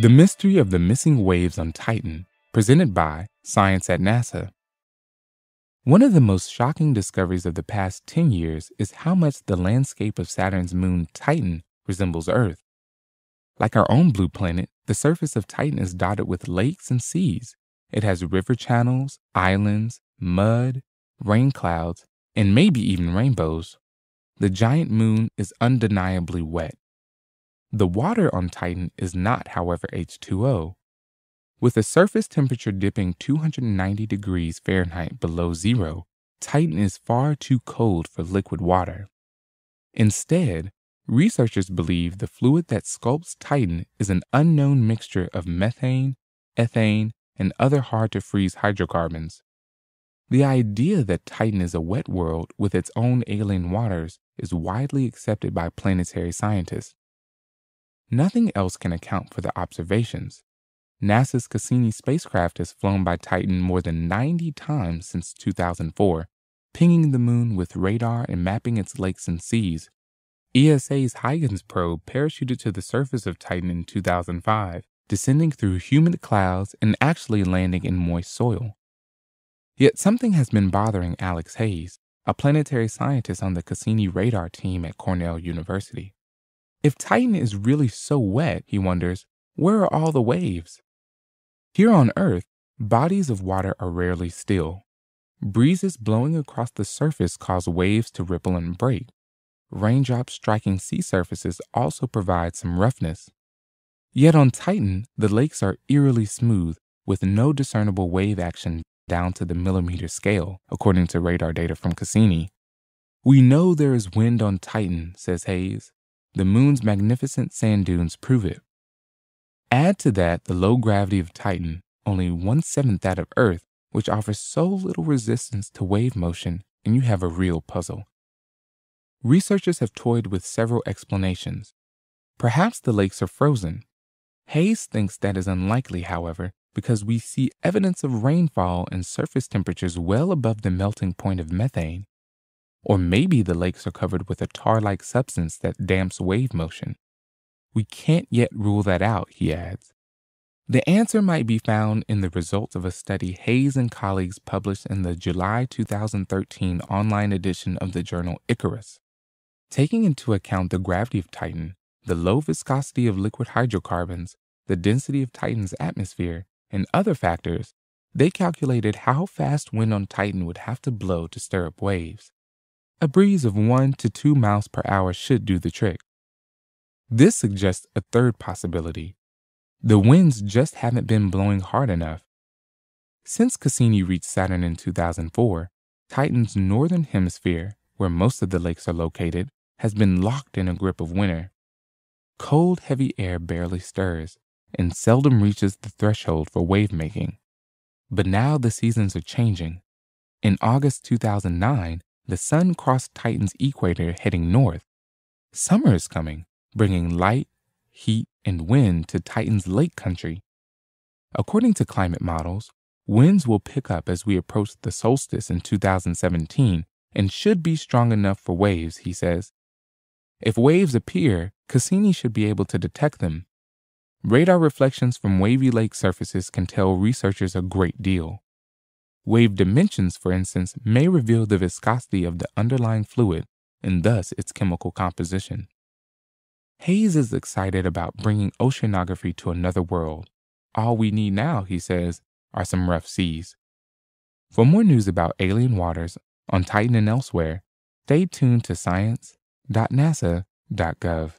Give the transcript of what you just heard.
The Mystery of the Missing Waves on Titan, presented by Science at NASA. One of the most shocking discoveries of the past 10 years is how much the landscape of Saturn's moon Titan resembles Earth. Like our own blue planet, the surface of Titan is dotted with lakes and seas. It has river channels, islands, mud, rain clouds, and maybe even rainbows. The giant moon is undeniably wet. The water on Titan is not, however, H2O. With a surface temperature dipping 290 degrees Fahrenheit below zero, Titan is far too cold for liquid water. Instead, researchers believe the fluid that sculpts Titan is an unknown mixture of methane, ethane, and other hard to freeze hydrocarbons. The idea that Titan is a wet world with its own alien waters is widely accepted by planetary scientists. Nothing else can account for the observations. NASA's Cassini spacecraft has flown by Titan more than 90 times since 2004, pinging the moon with radar and mapping its lakes and seas. ESA's Huygens probe parachuted to the surface of Titan in 2005, descending through humid clouds and actually landing in moist soil. Yet something has been bothering Alex Hayes, a planetary scientist on the Cassini radar team at Cornell University. If Titan is really so wet, he wonders, where are all the waves? Here on Earth, bodies of water are rarely still. Breezes blowing across the surface cause waves to ripple and break. Raindrops striking sea surfaces also provide some roughness. Yet on Titan, the lakes are eerily smooth, with no discernible wave action down to the millimeter scale, according to radar data from Cassini. We know there is wind on Titan, says Hayes. The moon's magnificent sand dunes prove it. Add to that the low gravity of Titan, only one seventh that of Earth, which offers so little resistance to wave motion, and you have a real puzzle. Researchers have toyed with several explanations. Perhaps the lakes are frozen. Hayes thinks that is unlikely, however, because we see evidence of rainfall and surface temperatures well above the melting point of methane. Or maybe the lakes are covered with a tar like substance that damps wave motion. We can't yet rule that out, he adds. The answer might be found in the results of a study Hayes and colleagues published in the July 2013 online edition of the journal Icarus. Taking into account the gravity of Titan, the low viscosity of liquid hydrocarbons, the density of Titan's atmosphere, and other factors, they calculated how fast wind on Titan would have to blow to stir up waves. A breeze of 1 to 2 miles per hour should do the trick. This suggests a third possibility. The winds just haven't been blowing hard enough. Since Cassini reached Saturn in 2004, Titan's northern hemisphere, where most of the lakes are located, has been locked in a grip of winter. Cold, heavy air barely stirs and seldom reaches the threshold for wave making. But now the seasons are changing. In August 2009, the sun crossed Titan's equator heading north. Summer is coming, bringing light, heat, and wind to Titan's lake country. According to climate models, winds will pick up as we approach the solstice in 2017 and should be strong enough for waves, he says. If waves appear, Cassini should be able to detect them. Radar reflections from wavy lake surfaces can tell researchers a great deal. Wave dimensions, for instance, may reveal the viscosity of the underlying fluid and thus its chemical composition. Hayes is excited about bringing oceanography to another world. All we need now, he says, are some rough seas. For more news about alien waters on Titan and elsewhere, stay tuned to science.nasa.gov.